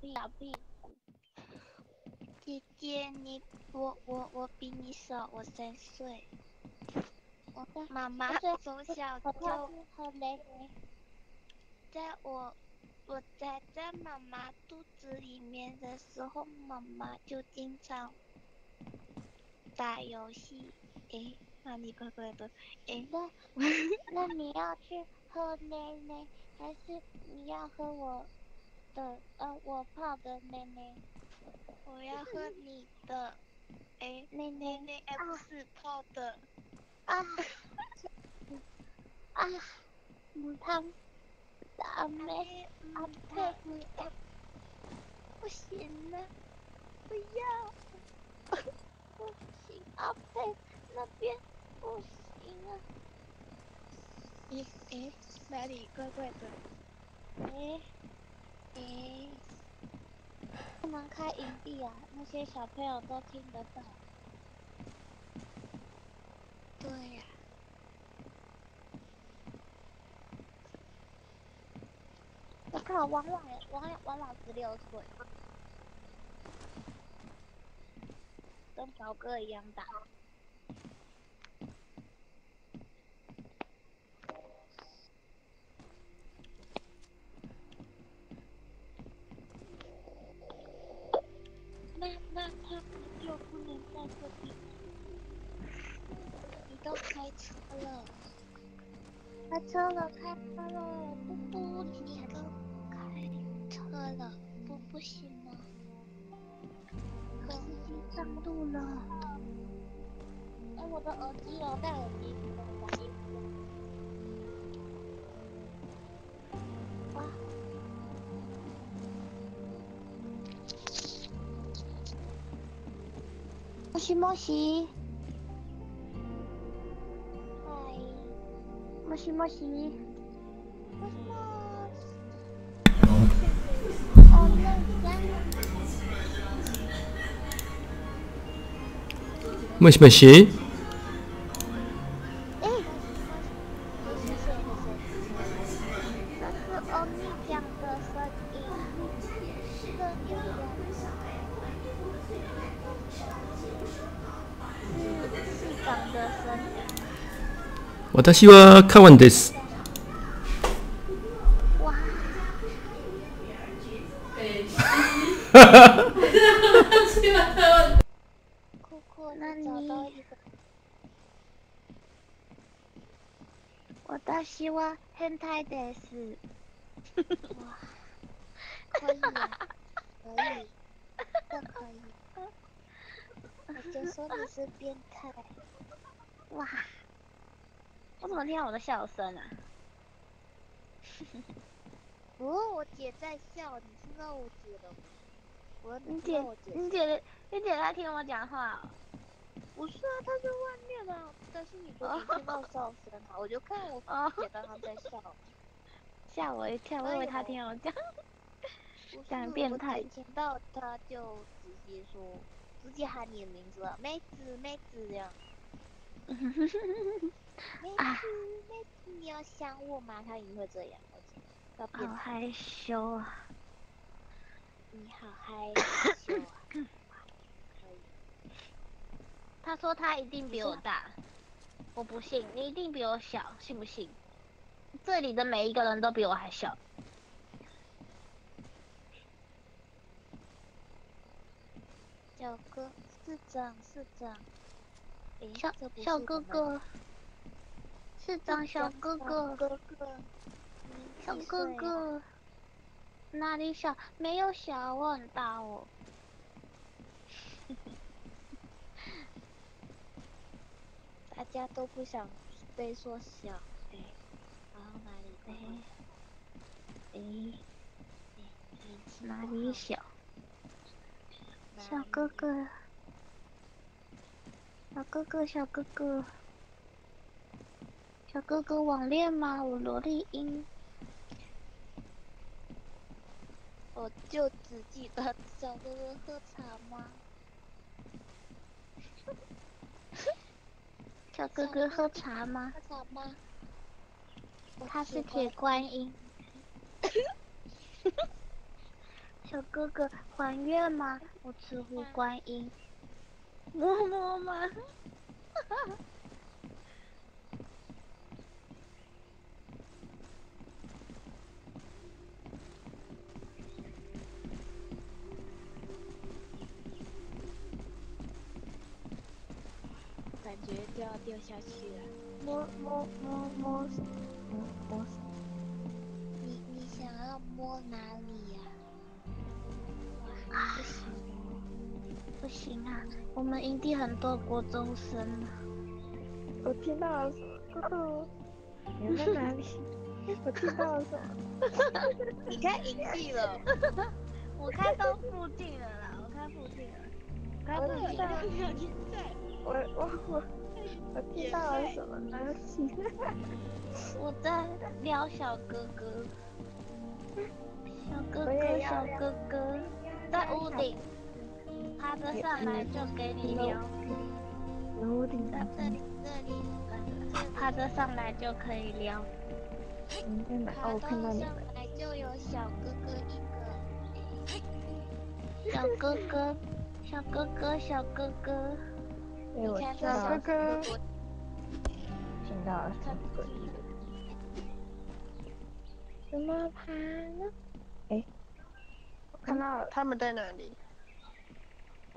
屁小屁股。姐姐，你我我我比你小，我三岁。我的妈妈从小就和雷雷，在我我在在妈妈肚子里面的时候，妈妈就经常打游戏。诶，那你乖乖的。诶，那 那你要去喝奶奶，还是你要喝我的呃我泡的奶奶？我要喝你的。诶，奶奶奶奶哎不是泡的。啊啊，母汤，阿妹嗯阿它佩它不行了，不要。不行，阿佩那边不行啊。诶诶，哪里怪怪的？诶，诶，不能开营地啊，那些小朋友都听得到。对呀、我靠，王网也王王老十六岁，跟表哥一样大。开车了，开车了，嘟嘟，你都开车了，不不行吗？司机上路了。哎，我的耳机有戴耳机，怎么打音？哇！もしもし。 もしもし。もしもし。哦，那家。もしもし 私はカワンです。哇，酷酷，那你找到一个。私は変態です。哇，可以啊，可以，这可以。我就说你是变态。哇，我怎么听到我的笑声啊？哦，我姐在笑，你听到我姐了吗？我你姐你姐，你姐在听我讲话哦。不是啊，她在外面啊，但是你昨天听到笑声啊，我就看我哦姐刚刚在笑。吓我一跳，我以为她听我讲。不讲是，我变态姐听到她就直接说，直接喊你的名字了，妹子妹子这样。妹 子啊妹子，你要想我吗？他一定会这样，好害羞啊！你好害羞啊！可以。她说他一定比我大，我不信，你一定比我小，信不信？这里的每一个人都比我还小。小哥，市长，市长。诶，小小哥哥，市长小哥哥，哥哥，小哥哥，哪里小？没有小，我很大哦。大家都不想被说小，哎，然后哪里哎哪里小？小哥哥，小哥哥，小哥哥，小哥哥网恋吗？我萝莉音。我就只记得小哥哥喝茶吗？小哥哥喝茶吗？喝茶吗？他是铁铁观音。小哥哥还愿吗？我慈湖观音。摸摸吗？感觉就要掉下去了。摸摸摸摸摸摸。你你想要摸哪不行啊！我们营地很多国中生啊。我听到了什么？哥哥，你在哪里？我听到了什么？你开营地了？我开到附近了啦，我开附近了。开我附近知道了。我我我 我听到了什么呢？我在撩小哥哥，小哥哥，小哥哥，在屋顶，爬得上来就给你撩，屋顶在这里，这里，爬得上来就可以撩。你在哪？哦，我看到你上了。来就有小哥哥一个。小哥哥，小哥哥，小哥哥，对，我小哥哥听到了什么鬼？怎么爬呢？哎，我看到了，他们在哪里？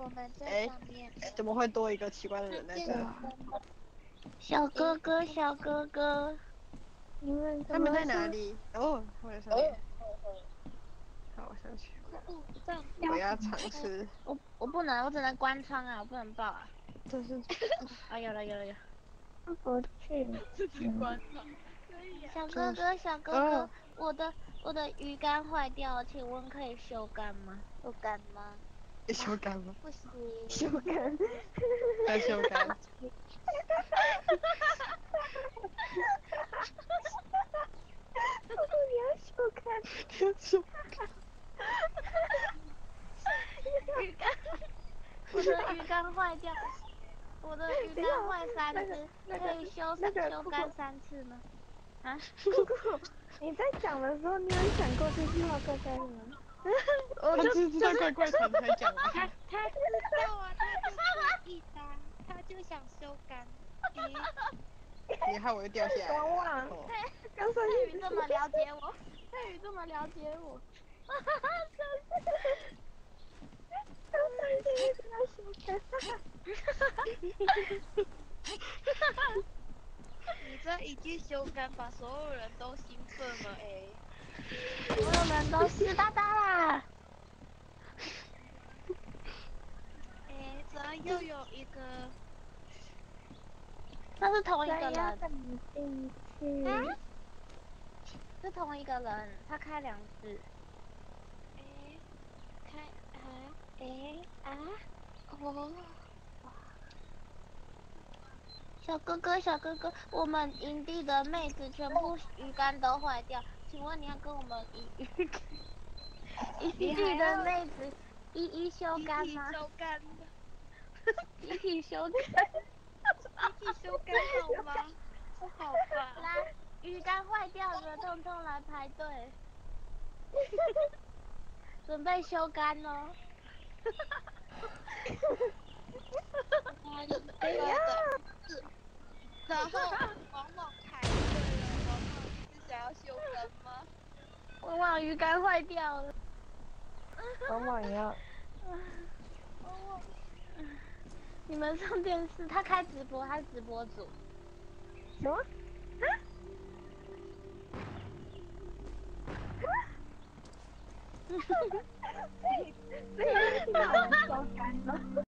我们在哎上面。怎么会多一个奇怪的人在这？小哥哥，小哥哥，你们他们在哪？里？哦，他们在上面。好，我想起这样我要尝试。我我不能，我只能关窗啊，我不能抱啊。这是 啊，有了有了有了。不去。小哥哥，小哥哥，我的我的鱼竿坏掉了，请问可以修竿吗？有干吗？修改吗？不行。修改。在修改。你要修改。修鱼竿，我的鱼竿坏掉，我的鱼竿坏三次，可以修那个修竿三次吗？啊？姑姑，你在讲的时候，你有想过这句话怪怪的吗？他就是在怪怪团才讲的。他他知道啊，他就故意的，他就想修改。你害我又掉下来。我忘。哦刚才佩宇这么了解我，佩宇这么了解我，刚才你一直在修改。你这一句修改把所有人都兴奋了哎。所有人都湿哒哒啦。哎，这又有一个，那是同一个人，进去。是同一个人，他开两次。哎，看啊，哎啊，哦，小哥哥，小哥哥，我们营地的妹子全部鱼竿都坏掉，请问你要跟我们营鱼营地的妹子一一修干吗？一起？修改的，集体修竿。集体修改好吗？不好吧？来，鱼竿坏掉的，通通来排队，准备修竿哦。哪里对的？然后往往要修改吗？我网鱼竿坏掉了。往往也要。你们上电视，他开直播，他是直播主。什么？这也听到我们修改了。